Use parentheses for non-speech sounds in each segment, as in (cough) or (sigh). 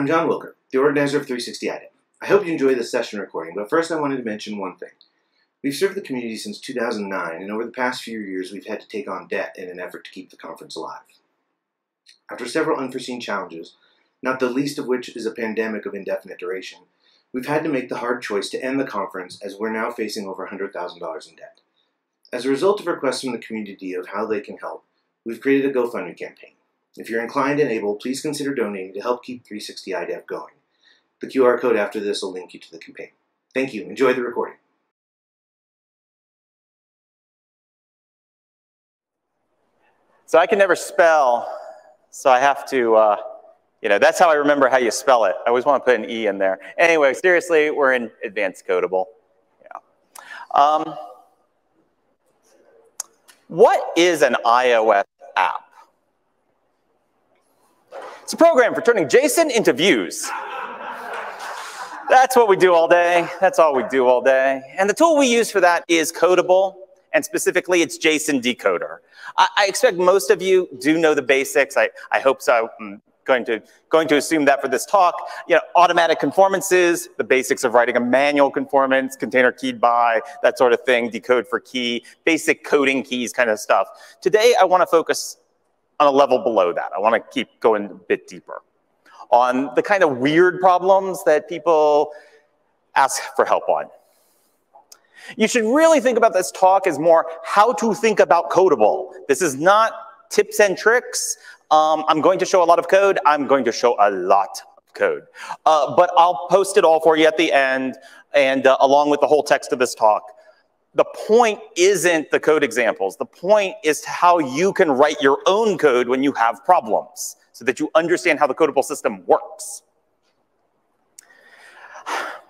I'm John Wilker, the organizer of 360 iDev. I hope you enjoy this session recording, but first I wanted to mention one thing. We've served the community since 2009, and over the past few years we've had to take on debt in an effort to keep the conference alive. After several unforeseen challenges, not the least of which is a pandemic of indefinite duration, we've had to make the hard choice to end the conference as we're now facing over $100,000 in debt. As a result of requests from the community of how they can help, we've created a GoFundMe campaign. If you're inclined and able, please consider donating to help keep 360 iDev going. The QR code after this will link you to the campaign. Thank you. Enjoy the recording. So I can never spell, so I have to, uh, you know, that's how I remember how you spell it. I always want to put an E in there. Anyway, seriously, we're in advanced codable. Yeah. Um, what is an iOS app? It's a program for turning JSON into views. That's what we do all day. That's all we do all day. And the tool we use for that is Codable, and specifically it's JSON Decoder. I, I expect most of you do know the basics. I, I hope so. I'm going to, going to assume that for this talk. You know, automatic conformances, the basics of writing a manual conformance, container keyed by, that sort of thing, decode for key, basic coding keys kind of stuff. Today, I want to focus on a level below that. I want to keep going a bit deeper on the kind of weird problems that people ask for help on. You should really think about this talk as more how to think about Codable. This is not tips and tricks. Um, I'm going to show a lot of code. I'm going to show a lot of code. Uh, but I'll post it all for you at the end and uh, along with the whole text of this talk the point isn't the code examples. The point is how you can write your own code when you have problems so that you understand how the codable system works.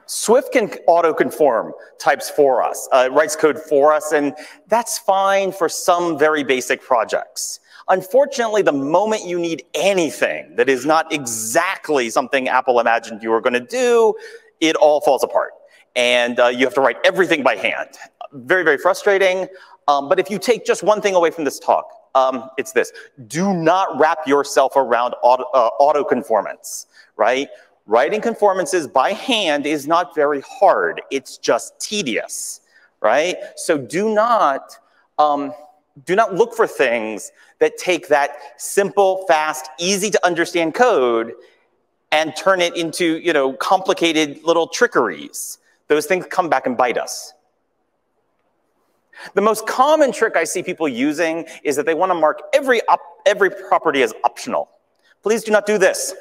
Swift can auto-conform types for us, uh, writes code for us, and that's fine for some very basic projects. Unfortunately, the moment you need anything that is not exactly something Apple imagined you were going to do, it all falls apart. And uh, you have to write everything by hand very, very frustrating. Um, but if you take just one thing away from this talk, um, it's this. Do not wrap yourself around auto, uh, auto conformance, right? Writing conformances by hand is not very hard. It's just tedious, right? So do not, um, do not look for things that take that simple, fast, easy to understand code and turn it into, you know, complicated little trickeries. Those things come back and bite us. The most common trick I see people using is that they want to mark every, every property as optional. Please do not do this.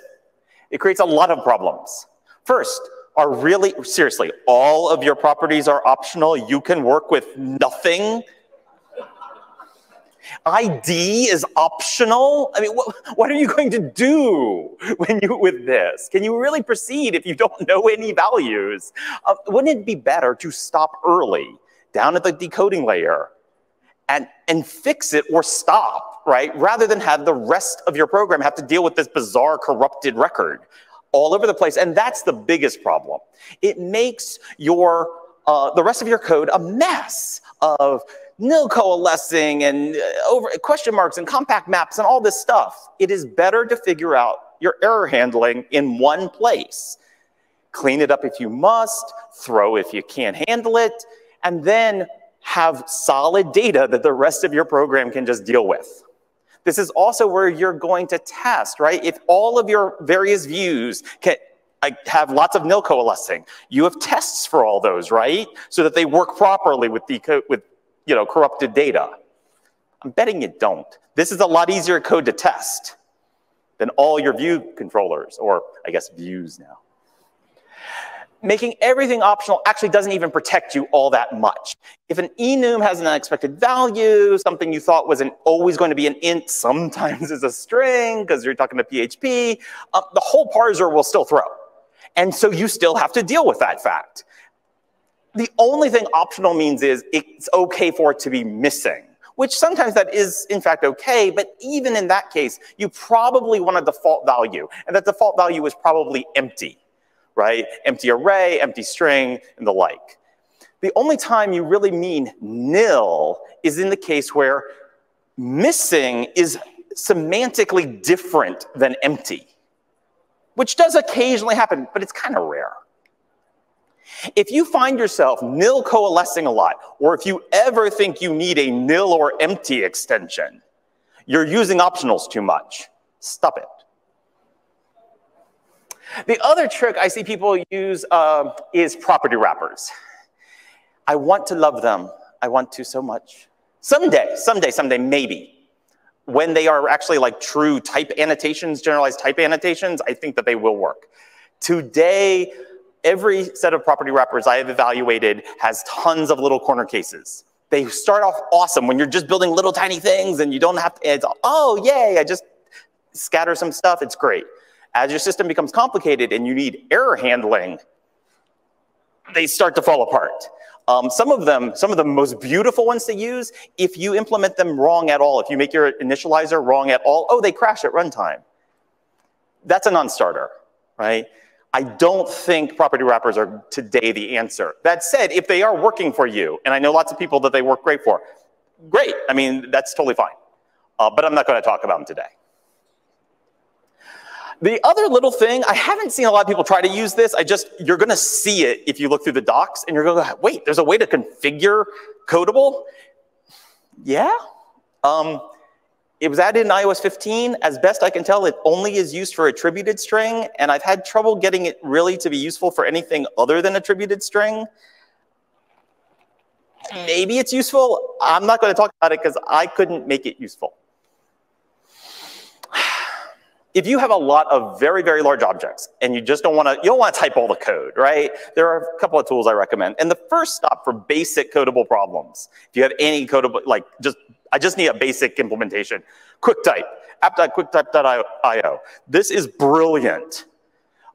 It creates a lot of problems. First, are really, seriously, all of your properties are optional? You can work with nothing? ID is optional? I mean, what, what are you going to do when you with this? Can you really proceed if you don't know any values? Uh, wouldn't it be better to stop early down at the decoding layer and, and fix it or stop, right? Rather than have the rest of your program have to deal with this bizarre corrupted record all over the place. And that's the biggest problem. It makes your, uh, the rest of your code a mess of nil coalescing and uh, over question marks and compact maps and all this stuff. It is better to figure out your error handling in one place. Clean it up if you must, throw if you can't handle it, and then have solid data that the rest of your program can just deal with. This is also where you're going to test, right? If all of your various views can I have lots of nil coalescing, you have tests for all those, right? So that they work properly with, the, with you know, corrupted data. I'm betting you don't. This is a lot easier code to test than all your view controllers, or I guess views now making everything optional actually doesn't even protect you all that much. If an enum has an unexpected value, something you thought was an, always going to be an int sometimes is a string because you're talking to PHP, uh, the whole parser will still throw. And so you still have to deal with that fact. The only thing optional means is it's okay for it to be missing which sometimes that is in fact okay, but even in that case, you probably want a default value, and that default value is probably empty right? Empty array, empty string, and the like. The only time you really mean nil is in the case where missing is semantically different than empty. which does occasionally happen, but it's kind of rare. If you find yourself nil coalescing a lot, or if you ever think you need a nil or empty extension, you're using optionals too much. Stop it. The other trick I see people use uh, is property wrappers. I want to love them. I want to so much. Someday, someday, someday, maybe. When they are actually like true type annotations, generalized type annotations, I think that they will work. Today, every set of property wrappers I have evaluated has tons of little corner cases. They start off awesome when you're just building little tiny things and you don't have to, it's, oh, yay, I just scatter some stuff, it's great. As your system becomes complicated and you need error handling, they start to fall apart. Um, some of them, some of the most beautiful ones to use, if you implement them wrong at all, if you make your initializer wrong at all, oh, they crash at runtime. That's a non-starter, right? I don't think property wrappers are today the answer. That said, if they are working for you, and I know lots of people that they work great for, great. I mean, that's totally fine. Uh, but I'm not going to talk about them today. The other little thing, I haven't seen a lot of people try to use this. I just, you're going to see it if you look through the docs and you're going to go, wait, there's a way to configure Codable? Yeah. Um, it was added in iOS 15. As best I can tell, it only is used for attributed string, and I've had trouble getting it really to be useful for anything other than attributed string. Maybe it's useful. I'm not going to talk about it because I couldn't make it useful if you have a lot of very, very large objects and you just don't want to, you don't want to type all the code, right? There are a couple of tools I recommend. And the first stop for basic codable problems, if you have any codable, like just, I just need a basic implementation. QuickType, app.quicktype.io. This is brilliant.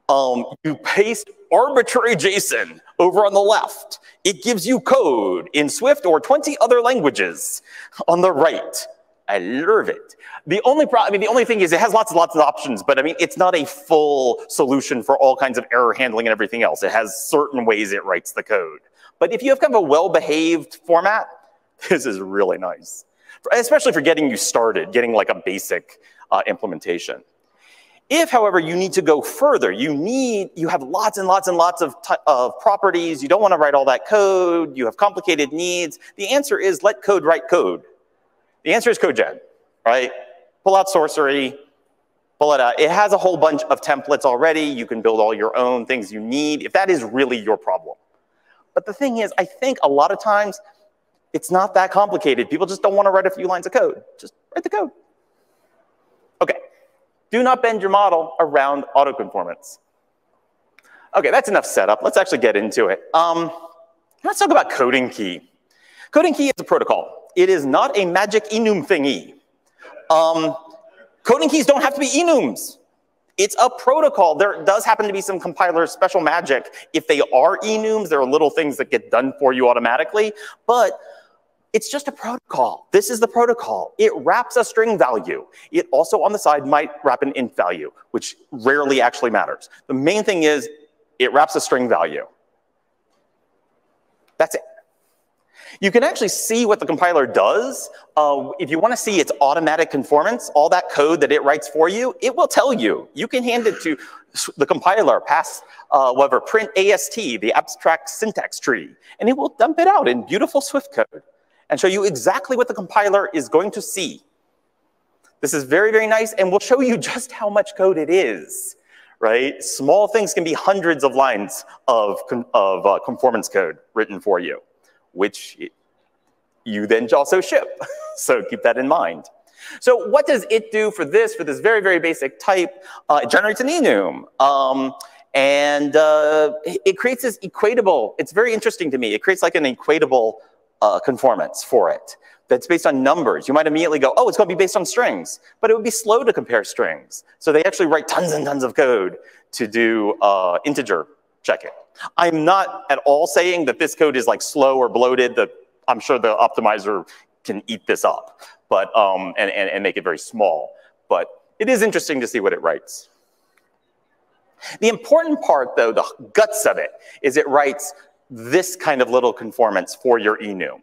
Um, you paste arbitrary JSON over on the left. It gives you code in Swift or 20 other languages on the right. I love it. The only problem, I mean, the only thing is it has lots and lots of options, but I mean, it's not a full solution for all kinds of error handling and everything else. It has certain ways it writes the code. But if you have kind of a well-behaved format, (laughs) this is really nice, especially for getting you started, getting like a basic uh, implementation. If, however, you need to go further, you need, you have lots and lots and lots of, of properties, you don't want to write all that code, you have complicated needs, the answer is let code write code. The answer is CodeGen, right? pull out Sourcery, pull it out. It has a whole bunch of templates already. You can build all your own things you need if that is really your problem. But the thing is, I think a lot of times it's not that complicated. People just don't want to write a few lines of code. Just write the code. Okay, do not bend your model around autoconformance. Okay, that's enough setup. Let's actually get into it. Um, let's talk about coding key. Coding key is a protocol. It is not a magic enum thingy. Um, coding keys don't have to be enums. It's a protocol. There does happen to be some compiler special magic. If they are enums, there are little things that get done for you automatically, but it's just a protocol. This is the protocol. It wraps a string value. It also on the side might wrap an int value, which rarely actually matters. The main thing is it wraps a string value. That's it. You can actually see what the compiler does. Uh, if you want to see its automatic conformance, all that code that it writes for you, it will tell you. You can hand it to the compiler, pass uh, whatever, print AST, the abstract syntax tree, and it will dump it out in beautiful Swift code and show you exactly what the compiler is going to see. This is very, very nice, and will show you (laughs) just how much code it is, right? Small things can be hundreds of lines of, of uh, conformance code written for you which you then also ship. (laughs) so keep that in mind. So what does it do for this, for this very, very basic type? Uh, it generates an enum. Um, and uh, it creates this equatable, it's very interesting to me. It creates like an equatable uh, conformance for it that's based on numbers. You might immediately go, oh, it's going to be based on strings, but it would be slow to compare strings. So they actually write tons and tons of code to do uh, integer checking. I'm not at all saying that this code is like slow or bloated. The, I'm sure the optimizer can eat this up but, um, and, and, and make it very small. But it is interesting to see what it writes. The important part, though, the guts of it, is it writes this kind of little conformance for your enum.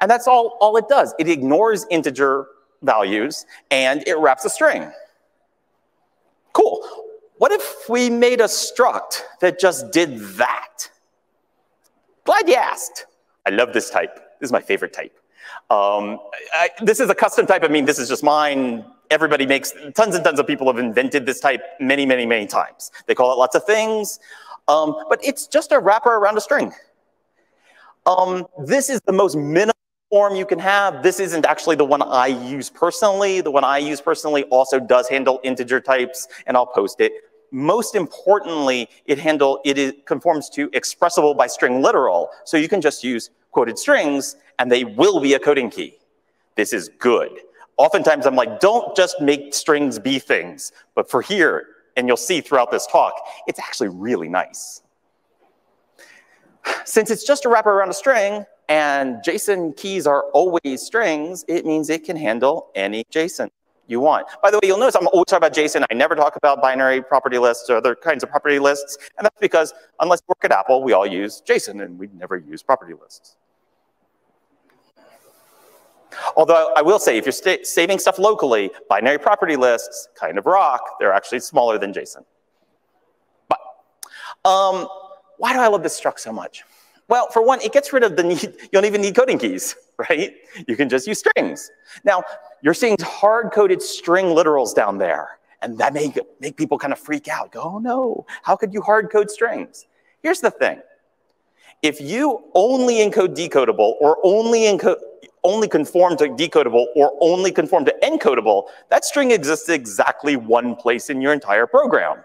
And that's all, all it does. It ignores integer values and it wraps a string. What if we made a struct that just did that? Glad you asked. I love this type. This is my favorite type. Um, I, this is a custom type. I mean, this is just mine. Everybody makes, tons and tons of people have invented this type many, many, many times. They call it lots of things, um, but it's just a wrapper around a string. Um, this is the most minimal form you can have. This isn't actually the one I use personally. The one I use personally also does handle integer types, and I'll post it. Most importantly, it handle it is, conforms to expressible by string literal. So you can just use quoted strings, and they will be a coding key. This is good. Oftentimes I'm like, don't just make strings be things. But for here, and you'll see throughout this talk, it's actually really nice. Since it's just a wrapper around a string, and JSON keys are always strings, it means it can handle any JSON you want. By the way, you'll notice I'm always talking about JSON. I never talk about binary property lists or other kinds of property lists. And that's because unless you work at Apple, we all use JSON and we never use property lists. Although I will say, if you're saving stuff locally, binary property lists kind of rock. They're actually smaller than JSON. But um, why do I love this struct so much? Well, for one, it gets rid of the need, (laughs) you don't even need coding keys, (laughs) right? You can just use strings. Now, you're seeing hard-coded string literals down there, and that may make people kind of freak out. Go, oh no, how could you hard-code strings? Here's the thing. If you only encode decodable or only encode, only conform to decodable or only conform to encodable, that string exists exactly one place in your entire program.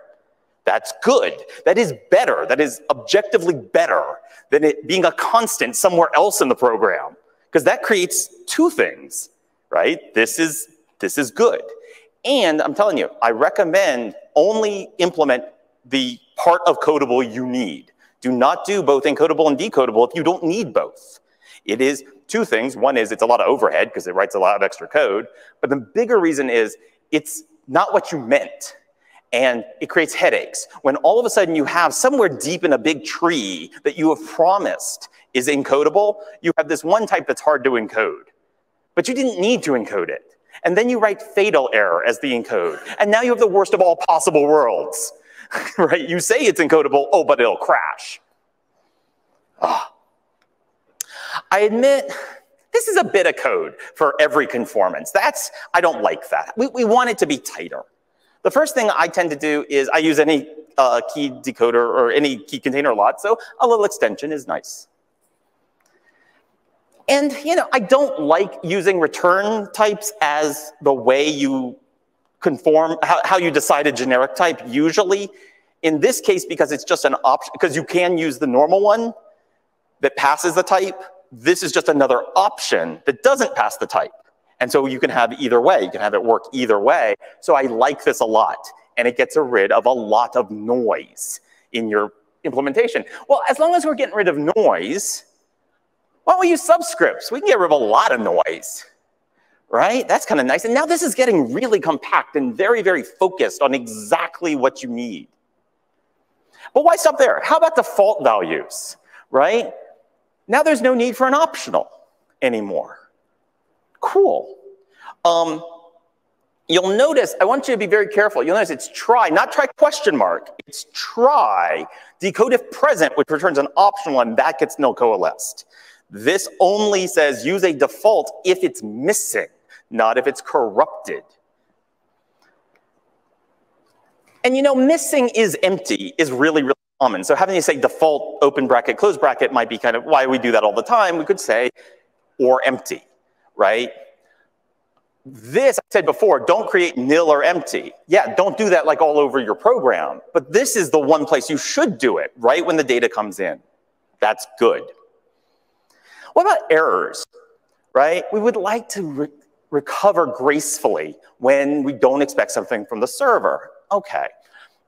That's good. That is better. That is objectively better than it being a constant somewhere else in the program. Because that creates two things, right? This is, this is good. And I'm telling you, I recommend only implement the part of codable you need. Do not do both encodable and decodable if you don't need both. It is two things. One is it's a lot of overhead because it writes a lot of extra code. But the bigger reason is it's not what you meant and it creates headaches. When all of a sudden you have somewhere deep in a big tree that you have promised is encodable, you have this one type that's hard to encode. But you didn't need to encode it. And then you write fatal error as the encode. And now you have the worst of all possible worlds. (laughs) right? You say it's encodable, oh, but it'll crash. Ah. I admit, this is a bit of code for every conformance. That's, I don't like that. We, we want it to be tighter. The first thing I tend to do is I use any uh, key decoder or any key container a lot, so a little extension is nice. And you know, I don't like using return types as the way you conform, how, how you decide a generic type usually. In this case, because it's just an option, because you can use the normal one that passes the type, this is just another option that doesn't pass the type. And so you can have either way, you can have it work either way. So I like this a lot. And it gets rid of a lot of noise in your implementation. Well, as long as we're getting rid of noise, why don't we use subscripts? We can get rid of a lot of noise, right? That's kind of nice. And now this is getting really compact and very, very focused on exactly what you need. But why stop there? How about default values, right? Now there's no need for an optional anymore. Cool. Um, you'll notice, I want you to be very careful. You'll notice it's try, not try question mark. It's try decode if present, which returns an optional and that gets no coalesced. This only says use a default if it's missing, not if it's corrupted. And you know, missing is empty is really, really common. So having to say default open bracket, close bracket might be kind of why we do that all the time. We could say or empty right? This, I said before, don't create nil or empty. Yeah, don't do that like all over your program. But this is the one place you should do it, right when the data comes in. That's good. What about errors, right? We would like to re recover gracefully when we don't expect something from the server. Okay.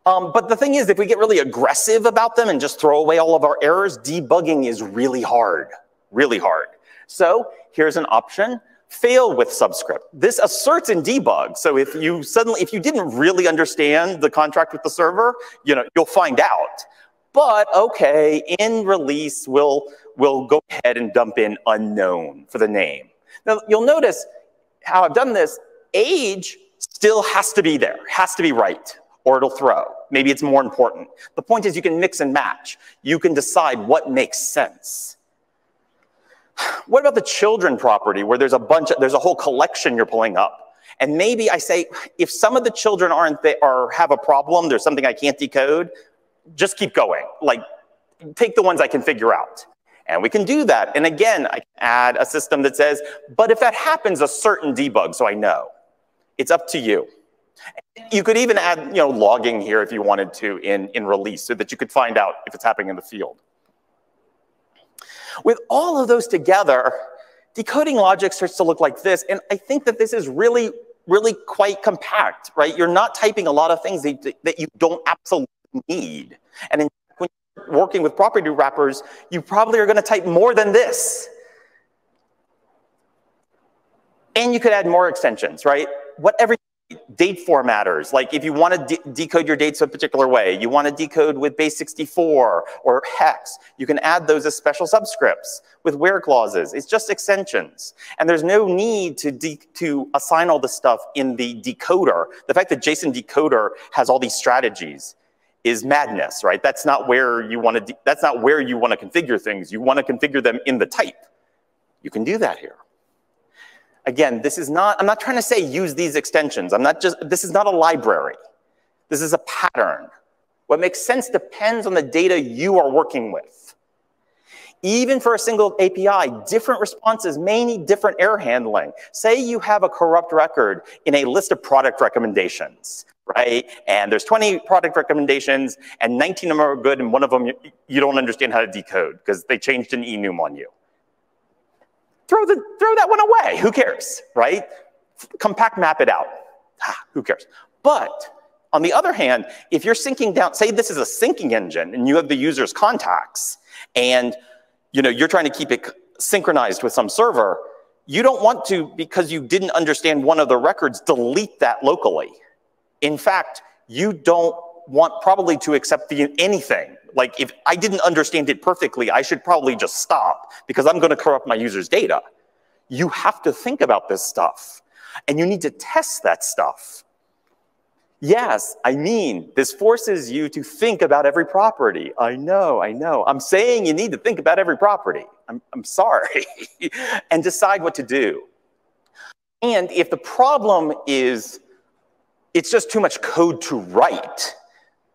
Um, but the thing is, if we get really aggressive about them and just throw away all of our errors, debugging is really hard, really hard. So here's an option, fail with subscript. This asserts in debug. So if you suddenly, if you didn't really understand the contract with the server, you know, you'll find out. But okay, in release, we'll, we'll go ahead and dump in unknown for the name. Now you'll notice how I've done this, age still has to be there, has to be right. or it'll throw. Maybe it's more important. The point is you can mix and match. You can decide what makes sense. (sighs) What about the children property where there's a bunch of, there's a whole collection you're pulling up? And maybe I say, if some of the children aren't there or have a problem, there's something I can't decode, just keep going. Like, take the ones I can figure out. And we can do that. And again, I can add a system that says, but if that happens, a certain debug, so I know. It's up to you. You could even add, you know, logging here if you wanted to in, in release so that you could find out if it's happening in the field. With all of those together, decoding logic starts to look like this. And I think that this is really, really quite compact, right? You're not typing a lot of things that, that you don't absolutely need. And in, working with property wrappers, you probably are going to type more than this. And you could add more extensions, right? Whatever date formatters, like if you want to de decode your dates a particular way, you want to decode with base 64 or hex, you can add those as special subscripts with where clauses. It's just extensions. And there's no need to, to assign all this stuff in the decoder. The fact that JSON decoder has all these strategies is madness, right? That's not where you want to, that's not where you want to configure things. You want to configure them in the type. You can do that here. Again, this is not, I'm not trying to say use these extensions. I'm not just, this is not a library. This is a pattern. What makes sense depends on the data you are working with. Even for a single API, different responses may need different error handling. Say you have a corrupt record in a list of product recommendations, right? And there's 20 product recommendations and 19 of them are good and one of them you, don't understand how to decode because they changed an enum on you throw, the, throw that one away. Who cares, right? Compact map it out. Ah, who cares? But on the other hand, if you're syncing down, say this is a syncing engine and you have the user's contacts and you know, you're trying to keep it synchronized with some server, you don't want to, because you didn't understand one of the records, delete that locally. In fact, you don't want probably to accept the, anything like if I didn't understand it perfectly, I should probably just stop because I'm going to corrupt my user's data. You have to think about this stuff and you need to test that stuff. Yes, I mean, this forces you to think about every property. I know, I know. I'm saying you need to think about every property. I'm, I'm sorry. (laughs) and decide what to do. And if the problem is it's just too much code to write,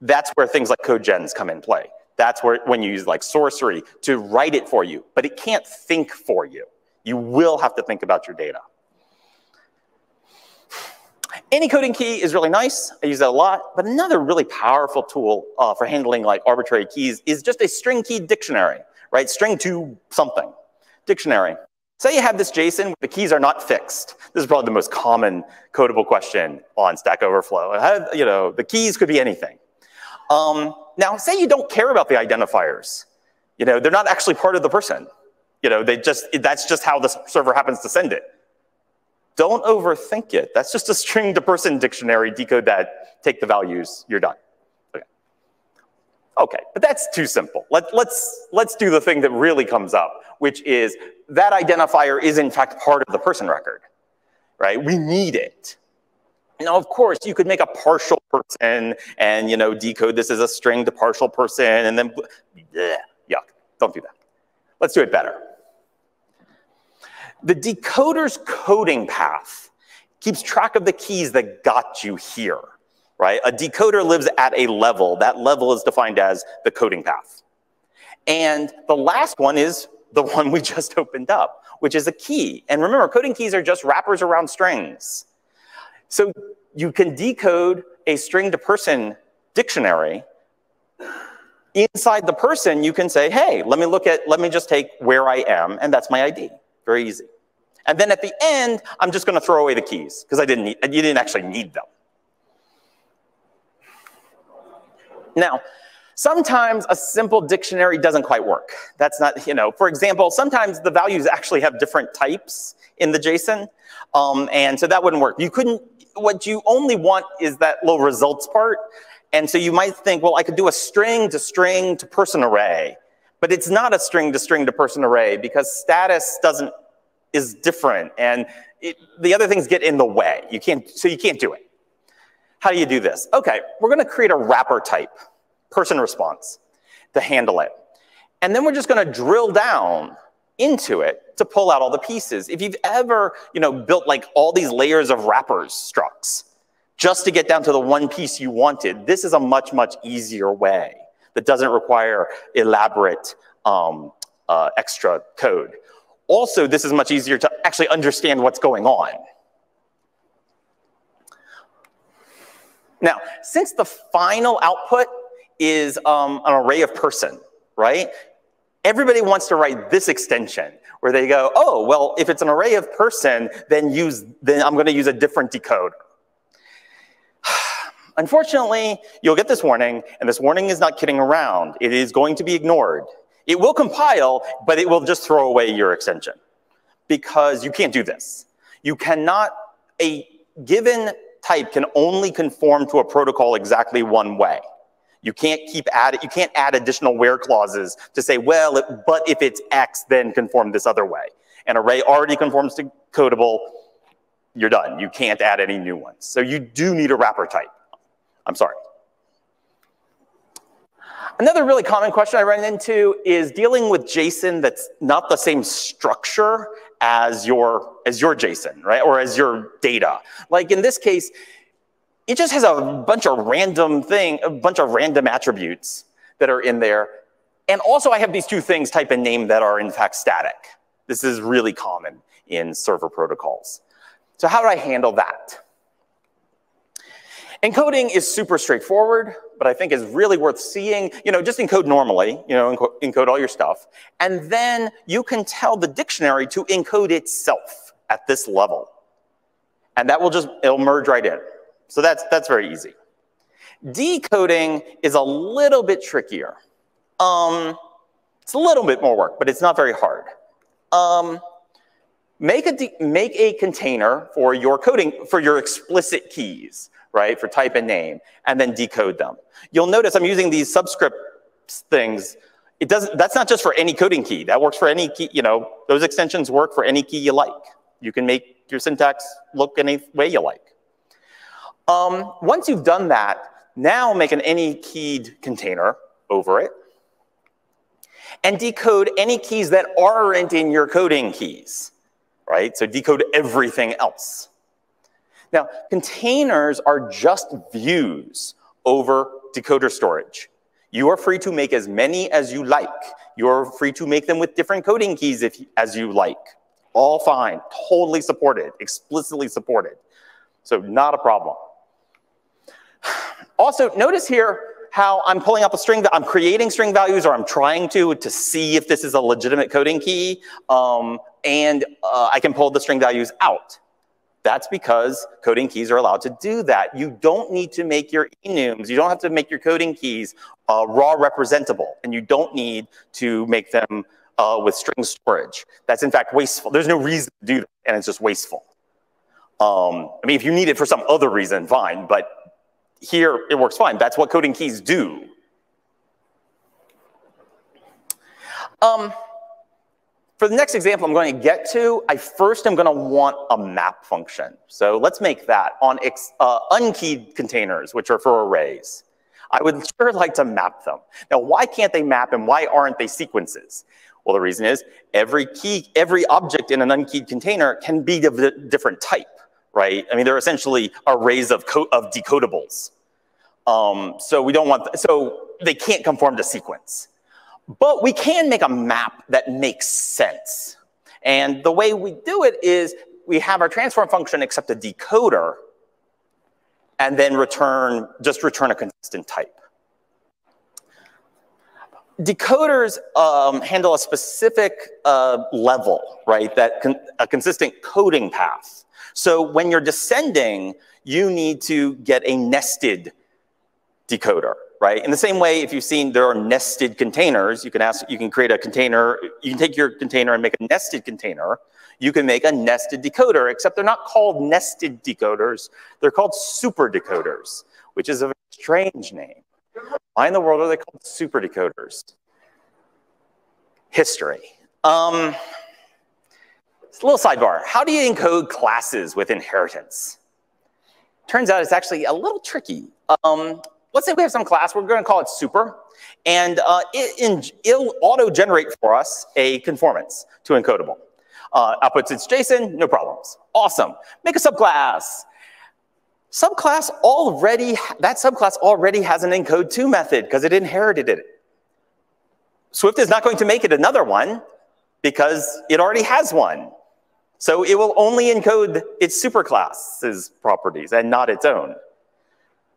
that's where things like CodeGens come in play. That's where when you use like Sourcery to write it for you, but it can't think for you. You will have to think about your data. Any coding key is really nice. I use that a lot. But another really powerful tool uh, for handling like arbitrary keys is just a string key dictionary, right? String to something, dictionary. Say you have this JSON, the keys are not fixed. This is probably the most common codable question on Stack Overflow. Have, you know, the keys could be anything. Um, now, say you don't care about the identifiers. You know, they're not actually part of the person. You know, they just, that's just how the server happens to send it. Don't overthink it. That's just a string to person dictionary, decode that, take the values, you're done. Okay, okay but that's too simple. Let, let's, let's do the thing that really comes up, which is that identifier is in fact part of the person record, right? We need it. Now, of course, you could make a partial person and, you know, decode this as a string to partial person and then, bleh, yuck, don't do that. Let's do it better. The decoder's coding path keeps track of the keys that got you here, right? A decoder lives at a level. That level is defined as the coding path. And the last one is the one we just opened up, which is a key. And remember, coding keys are just wrappers around strings. So you can decode a string to person dictionary. Inside the person, you can say, hey, let me look at, let me just take where I am, and that's my ID. Very easy. And then at the end, I'm just gonna throw away the keys, because I didn't need, you didn't actually need them. Now, sometimes a simple dictionary doesn't quite work. That's not, you know, for example, sometimes the values actually have different types in the JSON, um, and so that wouldn't work. You couldn't what you only want is that little results part. And so you might think, well, I could do a string to string to person array, but it's not a string to string to person array because status doesn't, is different and it, the other things get in the way. You can't, so you can't do it. How do you do this? Okay, we're gonna create a wrapper type, person response, to handle it. And then we're just gonna drill down into it to pull out all the pieces. If you've ever, you know, built like all these layers of wrappers structs just to get down to the one piece you wanted, this is a much, much easier way that doesn't require elaborate um, uh, extra code. Also, this is much easier to actually understand what's going on. Now, since the final output is um, an array of person, right? Everybody wants to write this extension where they go, oh, well, if it's an array of person, then use, then I'm gonna use a different decoder. (sighs) Unfortunately, you'll get this warning, and this warning is not kidding around. It is going to be ignored. It will compile, but it will just throw away your extension because you can't do this. You cannot, a given type can only conform to a protocol exactly one way. You can't keep add, you can't add additional where clauses to say, well, it, but if it's X, then conform this other way. An array already conforms to codable, you're done. You can't add any new ones. So you do need a wrapper type. I'm sorry. Another really common question I run into is dealing with JSON that's not the same structure as your, as your JSON, right? Or as your data. Like in this case, it just has a bunch of random thing, a bunch of random attributes that are in there. And also I have these two things type and name that are in fact static. This is really common in server protocols. So how do I handle that? Encoding is super straightforward, but I think is really worth seeing. You know, just encode normally, you know, encode all your stuff. And then you can tell the dictionary to encode itself at this level. And that will just, it'll merge right in. So that's, that's very easy. Decoding is a little bit trickier. Um, it's a little bit more work, but it's not very hard. Um, make, a make a container for your coding, for your explicit keys right, for type and name, and then decode them. You'll notice I'm using these subscript things. It doesn't, that's not just for any coding key. That works for any key, you know, those extensions work for any key you like. You can make your syntax look any way you like. Um, once you've done that, now make an any keyed container over it and decode any keys that aren't in your coding keys, right? So decode everything else. Now, containers are just views over decoder storage. You are free to make as many as you like. You're free to make them with different coding keys if, as you like. All fine, totally supported, explicitly supported. So not a problem. Also, notice here how I'm pulling up a string, that I'm creating string values or I'm trying to to see if this is a legitimate coding key, um, and uh, I can pull the string values out. That's because coding keys are allowed to do that. You don't need to make your enums, you don't have to make your coding keys uh, raw representable, and you don't need to make them uh, with string storage. That's in fact wasteful. There's no reason to do that, and it's just wasteful. Um, I mean, if you need it for some other reason, fine, but here it works fine. That's what coding keys do. Um, for the next example I'm going to get to, I first am going to want a map function. So let's make that on uh, unkeyed containers, which are for arrays. I would (laughs) sure like to map them. Now, why can't they map and why aren't they sequences? Well, the reason is every key, every object in an unkeyed container can be of a different type, right? I mean, they're essentially arrays of, of decodables. Um, so we don't want, so they can't conform to sequence. But we can make a map that makes sense. And the way we do it is we have our transform function accept a decoder and then return, just return a consistent type. Decoders um, handle a specific uh, level, right? That con a consistent coding path. So when you're descending, you need to get a nested decoder right? In the same way, if you've seen there are nested containers, you can ask, you can create a container, you can take your container and make a nested container. You can make a nested decoder, except they're not called nested decoders. They're called super decoders, which is a strange name. Why in the world are they called super decoders? History. Um, a little sidebar. How do you encode classes with inheritance? turns out it's actually a little tricky. Um, let's say we have some class, we're going to call it super, and uh, it, will auto-generate for us a conformance to encodable. Uh, outputs its JSON, no problems. Awesome. Make a subclass. Subclass already, that subclass already has an encode to method because it inherited it. Swift is not going to make it another one because it already has one. So it will only encode its superclass's properties and not its own.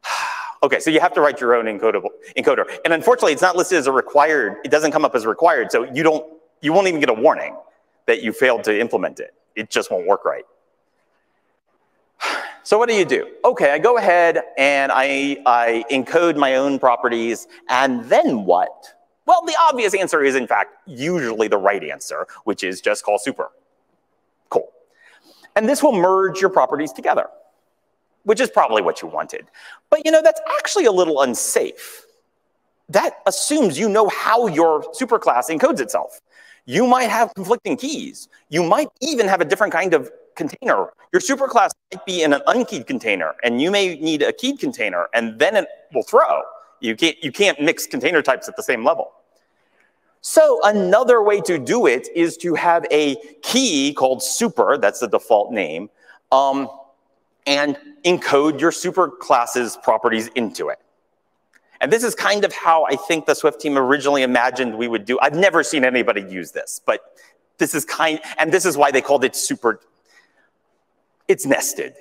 (sighs) okay, so you have to write your own encodable encoder. And unfortunately, it's not listed as a required, it doesn't come up as required, so you don't you won't even get a warning that you failed to implement it. It just won't work right. (sighs) So what do you do? Okay, I go ahead and I, I encode my own properties, and then what? Well, the obvious answer is, in fact, usually the right answer, which is just call super. And this will merge your properties together, which is probably what you wanted. But you know, that's actually a little unsafe. That assumes you know how your superclass encodes itself. You might have conflicting keys. You might even have a different kind of container. Your superclass might be in an unkeyed container, and you may need a keyed container, and then it will throw. You can't, you can't mix container types at the same level. So another way to do it is to have a key called super, that's the default name, um, and encode your superclass's properties into it. And this is kind of how I think the Swift team originally imagined we would do. I've never seen anybody use this, but this is kind, and this is why they called it super it's nested.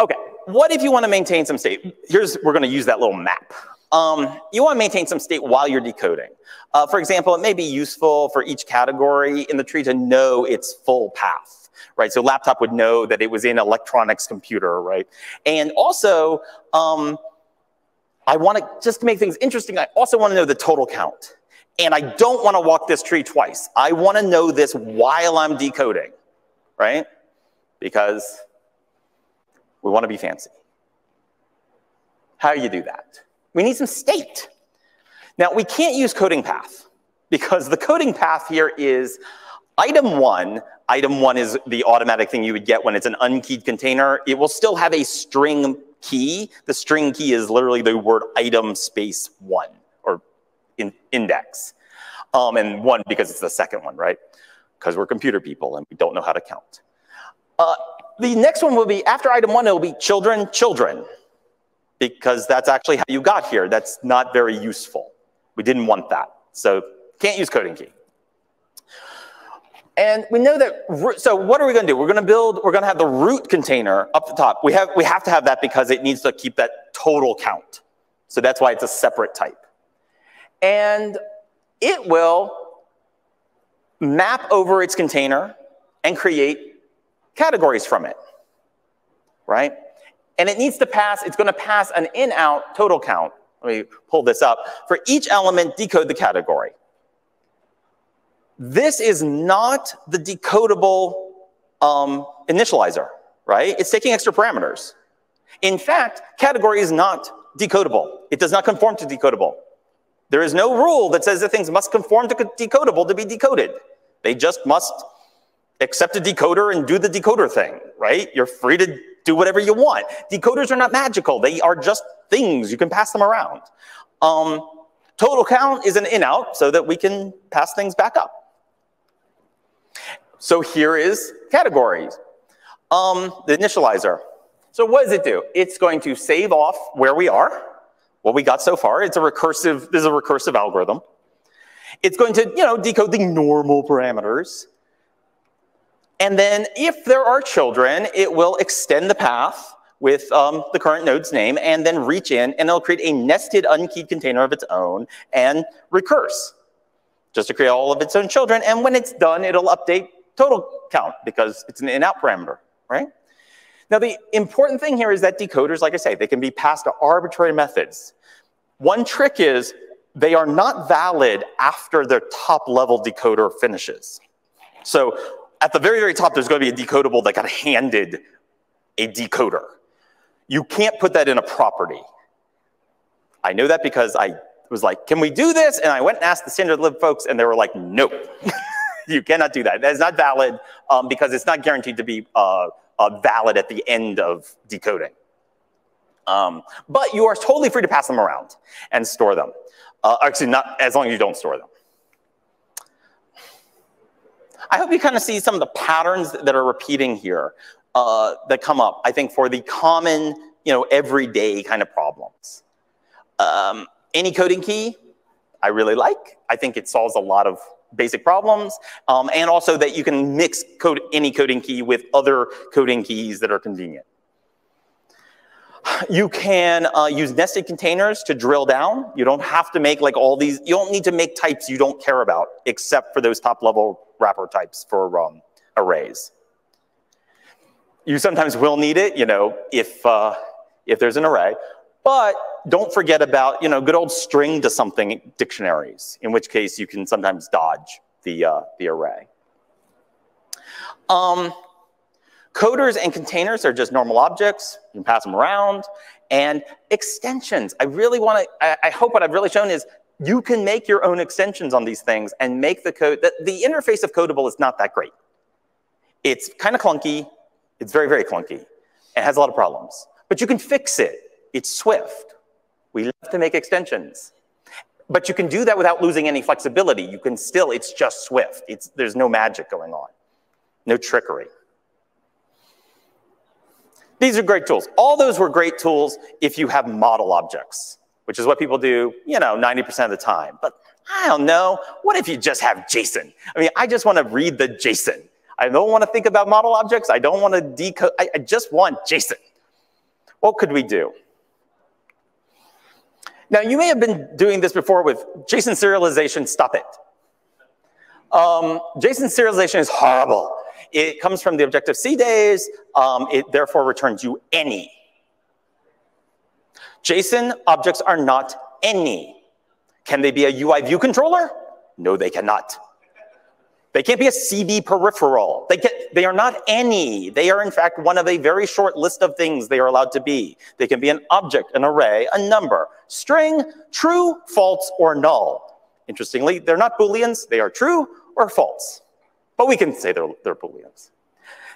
Okay, what if you want to maintain some state? Here's, we're going to use that little map. Um, you want to maintain some state while you're decoding. Uh, for example, it may be useful for each category in the tree to know its full path, right? So laptop would know that it was in electronics computer, right? And also, um, I want to, just to make things interesting, I also want to know the total count. And I don't want to walk this tree twice. I want to know this while I'm decoding right? Because we want to be fancy. How do you do that? We need some state. Now, we can't use coding path because the coding path here is item one. Item one is the automatic thing you would get when it's an unkeyed container. It will still have a string key. The string key is literally the word item space one or in index. Um, and one because it's the second one, right? because we're computer people and we don't know how to count. Uh, the next one will be, after item one, it will be children, children, because that's actually how you got here. That's not very useful. We didn't want that. So can't use coding key. And we know that, so what are we gonna do? We're gonna build, we're gonna have the root container up the top. We have, we have to have that because it needs to keep that total count. So that's why it's a separate type. And it will map over its container and create categories from it, right? And it needs to pass, it's gonna pass an in-out total count. Let me pull this up. For each element, decode the category. This is not the decodable um, initializer, right? It's taking extra parameters. In fact, category is not decodable. It does not conform to decodable. There is no rule that says that things must conform to decodable to be decoded. They just must accept a decoder and do the decoder thing, right? You're free to do whatever you want. Decoders are not magical. They are just things. You can pass them around. Um, total count is an in-out so that we can pass things back up. So here is categories. Um, the initializer. So what does it do? It's going to save off where we are, what we got so far. It's a recursive, this is a recursive algorithm. It's going to, you know, decode the normal parameters. And then if there are children, it will extend the path with um, the current node's name and then reach in and it'll create a nested unkeyed container of its own and recurse just to create all of its own children. And when it's done, it'll update total count because it's an in-out parameter, right? Now, the important thing here is that decoders, like I say, they can be passed to arbitrary methods. One trick is they are not valid after their top level decoder finishes. So at the very, very top, there's going to be a decodable that got handed a decoder. You can't put that in a property. I know that because I was like, can we do this? And I went and asked the standard lib folks, and they were like, nope, (laughs) you cannot do that. That is not valid um, because it's not guaranteed to be uh, uh, valid at the end of decoding. Um, but you are totally free to pass them around and store them. Uh, actually, not as long as you don't store them. I hope you kind of see some of the patterns that are repeating here uh, that come up, I think, for the common, you know, everyday kind of problems. Um, any coding key, I really like. I think it solves a lot of basic problems, um, and also that you can mix code, any coding key with other coding keys that are convenient. You can uh, use nested containers to drill down. You don't have to make like all these, you don't need to make types you don't care about, except for those top level wrapper types for um, arrays. You sometimes will need it, you know, if, uh, if there's an array, but don't forget about, you know, good old string to something dictionaries, in which case you can sometimes dodge the, uh, the array. Um, Coders and containers are just normal objects. You can pass them around. And extensions, I really want to, I, I, hope what I've really shown is you can make your own extensions on these things and make the code, the, the interface of Codable is not that great. It's kind of clunky. It's very, very clunky. It has a lot of problems. But you can fix it. It's Swift. We love to make extensions. But you can do that without losing any flexibility. You can still, it's just Swift. It's, there's no magic going on, no trickery. These are great tools. All those were great tools if you have model objects, which is what people do, you know, 90% of the time. But I don't know, what if you just have JSON? I mean, I just want to read the JSON. I don't want to think about model objects. I don't want to decode. I, I just want JSON. What could we do? Now, you may have been doing this before with JSON serialization, stop it. Um, JSON serialization is horrible. It comes from the Objective-C days. Um, it therefore returns you any. JSON objects are not any. Can they be a UI view controller? No, they cannot. They can't be a CB peripheral. They, can, they are not any. They are, in fact, one of a very short list of things they are allowed to be. They can be an object, an array, a number, string, true, false, or null. Interestingly, they're not Booleans. They are true or false but we can say they're, they're Booleans.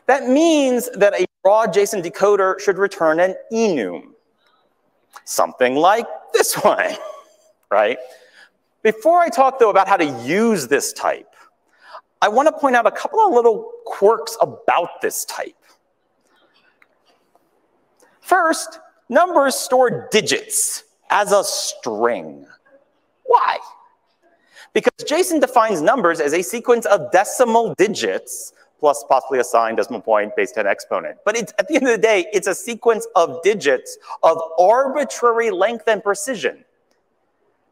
That means that a raw JSON decoder should return an enum, something like this (laughs) one, right? Before I talk, though, about how to use this type, I want to point out a couple of little quirks about this type. First, numbers store digits as a string. Why? Because JSON defines numbers as a sequence of decimal digits plus possibly a sign, decimal point, base 10 exponent. But at the end of the day, it's a sequence of digits of arbitrary length and precision,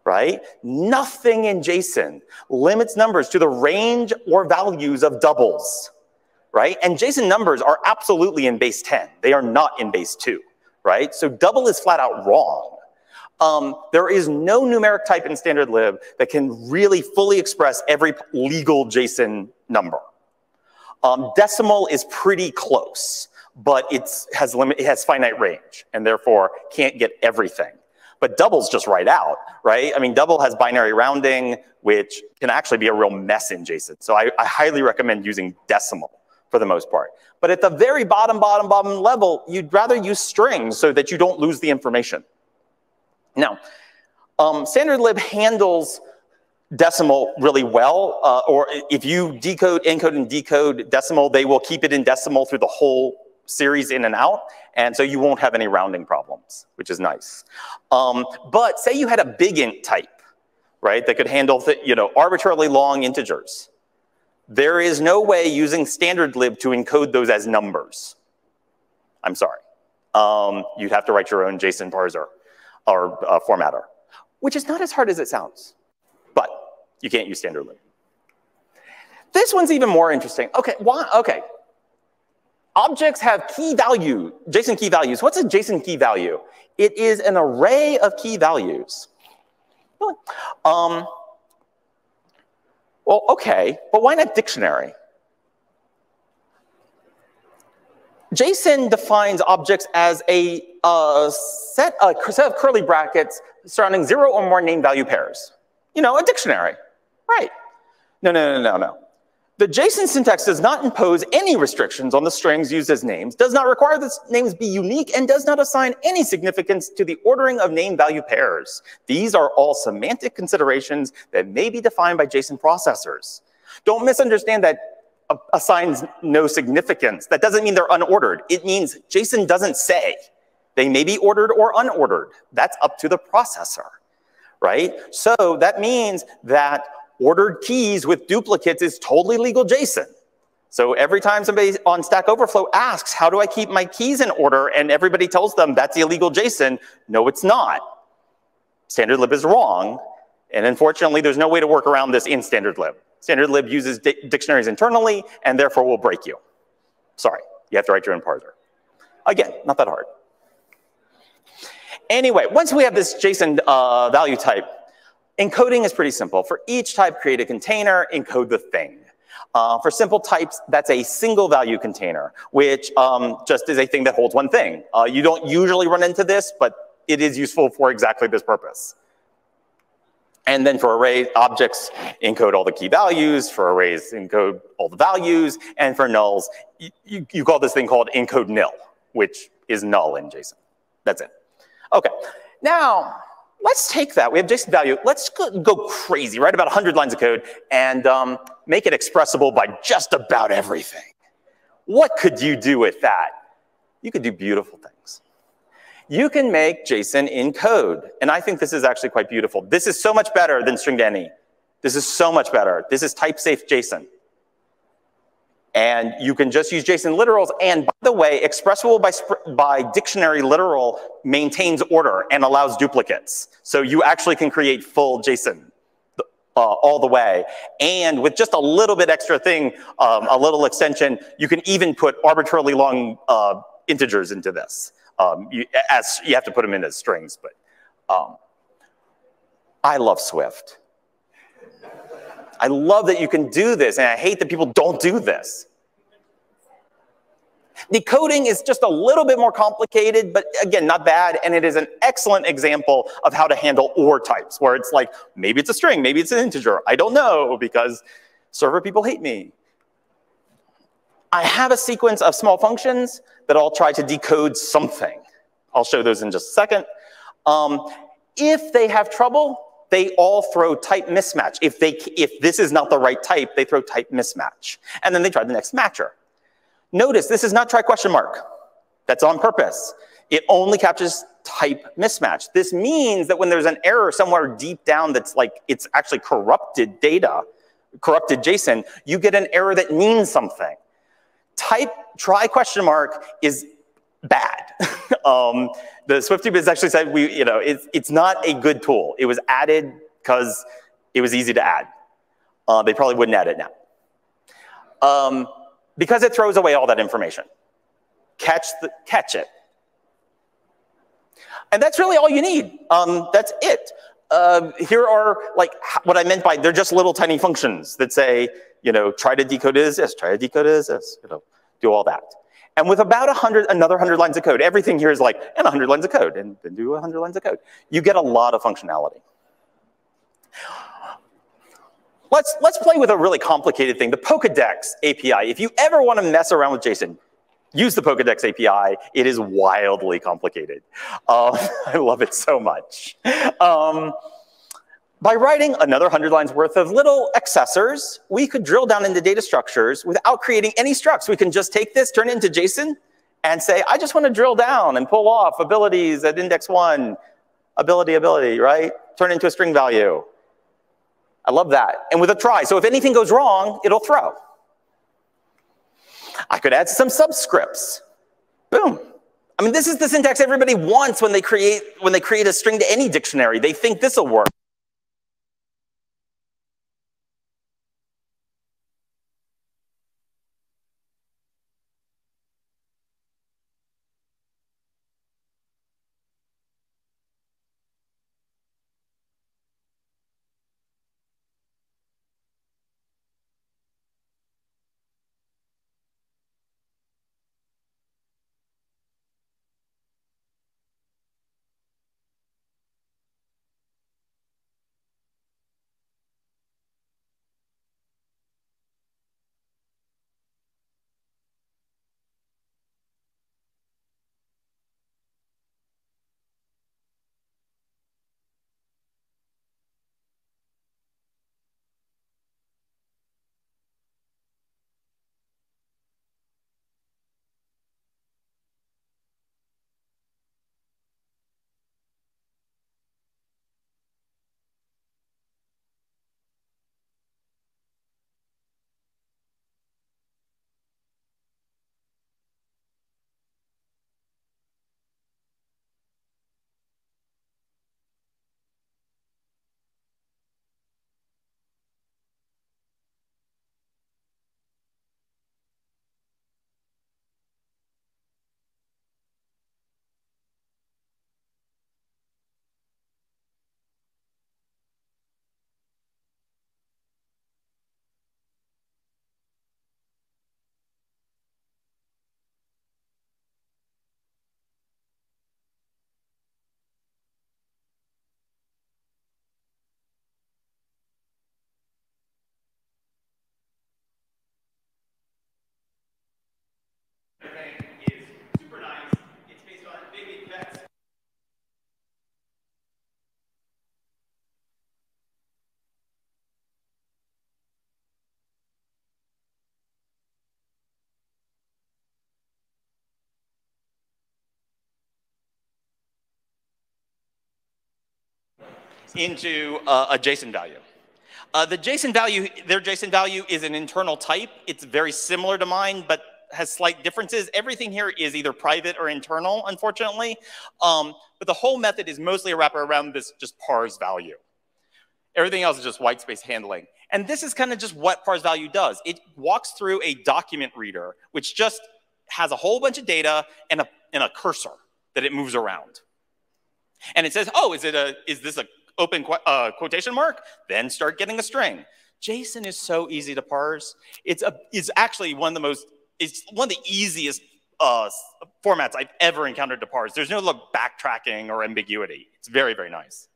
right? Nothing in JSON limits numbers to the range or values of doubles, right? And JSON numbers are absolutely in base 10. They are not in base 2, right? So double is flat out wrong. Um, there is no numeric type in standard lib that can really fully express every legal JSON number. Um, decimal is pretty close, but it's, has limit, it has finite range and therefore can't get everything. But double's just right out, right? I mean, double has binary rounding, which can actually be a real mess in JSON. So I, I highly recommend using decimal for the most part. But at the very bottom, bottom, bottom level, you'd rather use strings so that you don't lose the information. Now, um, standard lib handles decimal really well, uh, or if you decode, encode, and decode decimal, they will keep it in decimal through the whole series in and out, and so you won't have any rounding problems, which is nice. Um, but say you had a big int type, right, that could handle you know, arbitrarily long integers. There is no way using standard lib to encode those as numbers. I'm sorry. Um, you'd have to write your own JSON parser or uh, formatter, which is not as hard as it sounds, you can't use standard. This one's even more interesting. Okay, why? Okay. Objects have key value, JSON key values. What's a JSON key value? It is an array of key values. Um, well, okay, but why not dictionary? JSON defines objects as a uh, set, a set of curly brackets surrounding zero or more name value pairs. You know, a dictionary, right? No, no, no, no, no. The JSON syntax does not impose any restrictions on the strings used as names, does not require that names be unique, and does not assign any significance to the ordering of name value pairs. These are all semantic considerations that may be defined by JSON processors. Don't misunderstand that assigns no significance. That doesn't mean they're unordered. It means JSON doesn't say. They may be ordered or unordered. That's up to the processor, right? So that means that ordered keys with duplicates is totally legal JSON. So every time somebody on Stack Overflow asks, how do I keep my keys in order? And everybody tells them that's illegal JSON. No, it's not. Standard lib is wrong. And unfortunately, there's no way to work around this in standard lib. Standard lib uses di dictionaries internally and therefore will break you. Sorry, you have to write your own parser. Again, not that hard. Anyway, once we have this JSON uh, value type, Encoding is pretty simple. For each type, create a container, encode the thing. Uh, for simple types, that's a single value container, which um, just is a thing that holds one thing. Uh, you don't usually run into this, but it is useful for exactly this purpose. And then for array objects, encode all the key values. For arrays, encode all the values. And for nulls, you, you, you call this thing called encode nil, which is null in JSON. That's it. Okay, now let's take that. We have JSON value. Let's go, go crazy, write about 100 lines of code and um, make it expressible by just about everything. What could you do with that? You could do beautiful things. You can make JSON in code. And I think this is actually quite beautiful. This is so much better than string any. This is so much better. This is type safe JSON. And you can just use JSON literals. And by the way, expressible by, by dictionary literal maintains order and allows duplicates. So you actually can create full JSON uh, all the way. And with just a little bit extra thing, um, a little extension, you can even put arbitrarily long uh, integers into this. Um, you, as you have to put them in as strings, but um, I love Swift. I love that you can do this, and I hate that people don't do this. Decoding is just a little bit more complicated, but again, not bad. And it is an excellent example of how to handle OR types, where it's like, maybe it's a string, maybe it's an integer. I don't know because server people hate me. I have a sequence of small functions that I'll try to decode something. I'll show those in just a second. Um, if they have trouble, they all throw type mismatch. If, they, if this is not the right type, they throw type mismatch. And then they try the next matcher. Notice this is not try question mark. That's on purpose. It only captures type mismatch. This means that when there's an error somewhere deep down that's like, it's actually corrupted data, corrupted JSON, you get an error that means something. Type try question mark is bad. (laughs) um, the Swift team is actually said we, you know, it's, it's not a good tool. It was added because it was easy to add. Uh, they probably wouldn't add it now. Um, because it throws away all that information. Catch, the, catch it. And that's really all you need. Um, that's it. Uh, here are like what I meant by they're just little tiny functions that say, you know, try to decode it as this, try to decode it as this, you know, do all that. And with about 100, another 100 lines of code, everything here is like, and 100 lines of code, and then do 100 lines of code. You get a lot of functionality. Let's, let's play with a really complicated thing, the Pokedex API. If you ever want to mess around with JSON, use the Pokedex API. It is wildly complicated. Uh, (laughs) I love it so much. Um, by writing another 100 lines worth of little accessors, we could drill down into data structures without creating any structs. We can just take this, turn it into JSON, and say, I just want to drill down and pull off abilities at index one, ability, ability, right? Turn into a string value. I love that. And with a try. So if anything goes wrong, it'll throw. I could add some subscripts. Boom. I mean, this is the syntax everybody wants when they create, when they create a string to any dictionary. They think this will work. Into uh, a JSON value. Uh, the JSON value, their JSON value is an internal type. It's very similar to mine, but has slight differences. Everything here is either private or internal, unfortunately. Um, but the whole method is mostly a wrapper around this just parse value. Everything else is just white space handling. And this is kind of just what parse value does. It walks through a document reader, which just has a whole bunch of data and a, and a cursor that it moves around. And it says, oh, is, it a, is this a open qu uh, quotation mark? Then start getting a string. JSON is so easy to parse. It's, a, it's actually one of the most, it's one of the easiest uh, formats I've ever encountered to parse. There's no backtracking or ambiguity. It's very, very nice.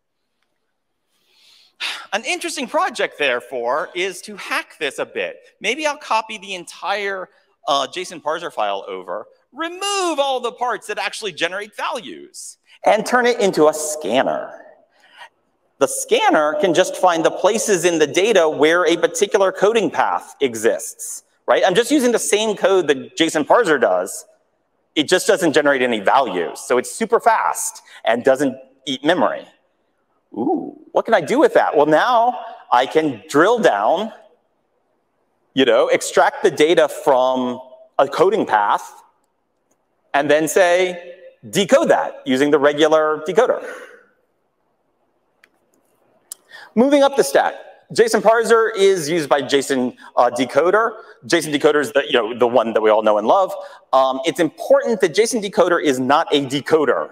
An interesting project, therefore, is to hack this a bit. Maybe I'll copy the entire uh, JSON parser file over, remove all the parts that actually generate values, and turn it into a scanner. The scanner can just find the places in the data where a particular coding path exists, right? I'm just using the same code that JSON parser does. It just doesn't generate any values. So it's super fast and doesn't eat memory. Ooh, what can I do with that? Well, now I can drill down, you know, extract the data from a coding path, and then say, decode that using the regular decoder. Moving up the stack, JSON parser is used by JSON uh, decoder. JSON decoder is the, you know, the one that we all know and love. Um, it's important that JSON decoder is not a decoder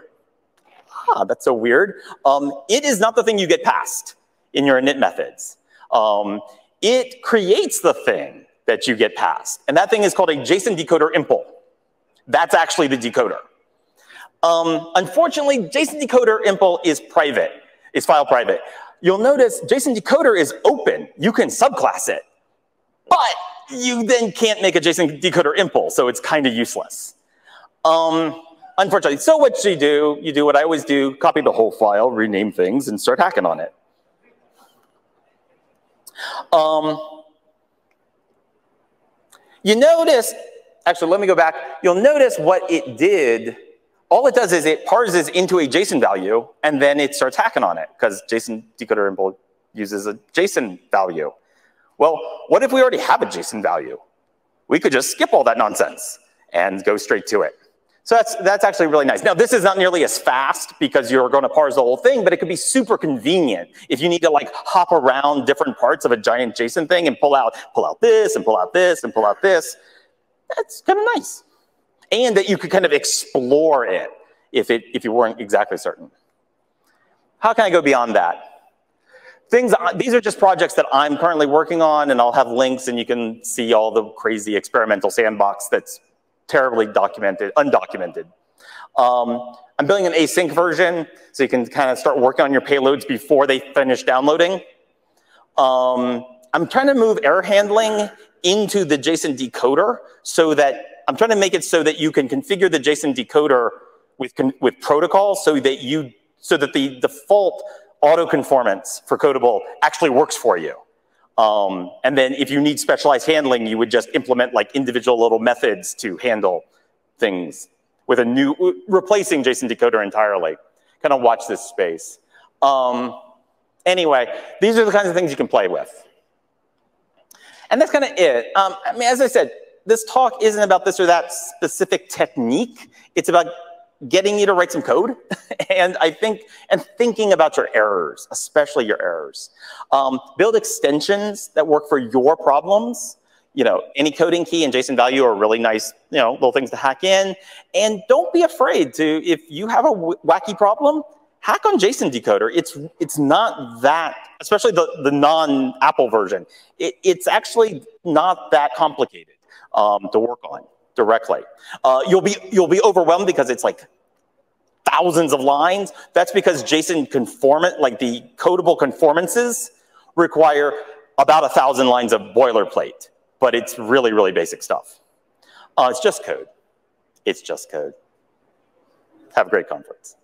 ah, that's so weird. Um, it is not the thing you get passed in your init methods. Um, it creates the thing that you get passed. And that thing is called a JSON decoder impl. That's actually the decoder. Um, unfortunately, JSON decoder impl is private, is file private. You'll notice JSON decoder is open. You can subclass it. But you then can't make a JSON decoder impl, so it's kind of useless. Um, unfortunately. So what you do, you do what I always do, copy the whole file, rename things, and start hacking on it. Um, you notice, actually, let me go back. You'll notice what it did. All it does is it parses into a JSON value, and then it starts hacking on it, because JSON decoder impl uses a JSON value. Well, what if we already have a JSON value? We could just skip all that nonsense and go straight to it. So that's, that's actually really nice. Now, this is not nearly as fast because you're going to parse the whole thing, but it could be super convenient if you need to like hop around different parts of a giant JSON thing and pull out, pull out this and pull out this and pull out this. That's kind of nice. And that you could kind of explore it if, it if you weren't exactly certain. How can I go beyond that? Things, these are just projects that I'm currently working on, and I'll have links, and you can see all the crazy experimental sandbox that's terribly documented, undocumented. Um, I'm building an async version so you can kind of start working on your payloads before they finish downloading. Um, I'm trying to move error handling into the JSON decoder so that I'm trying to make it so that you can configure the JSON decoder with, with protocol so that you so that the default auto conformance for Codable actually works for you. Um, and then if you need specialized handling, you would just implement like individual little methods to handle things with a new, replacing JSON decoder entirely. Kind of watch this space. Um, anyway, these are the kinds of things you can play with. And that's kind of it. Um, I mean, as I said, this talk isn't about this or that specific technique. It's about getting you to write some code (laughs) and I think and thinking about your errors, especially your errors. Um, build extensions that work for your problems. You know, any coding key and JSON value are really nice, you know, little things to hack in. And don't be afraid to, if you have a wacky problem, hack on JSON decoder. It's it's not that, especially the, the non-Apple version. It, it's actually not that complicated um, to work on directly. Uh, you'll be you'll be overwhelmed because it's like thousands of lines. That's because JSON conformant, like the codable conformances, require about a thousand lines of boilerplate. But it's really, really basic stuff. Uh, it's just code. It's just code. Have a great conference.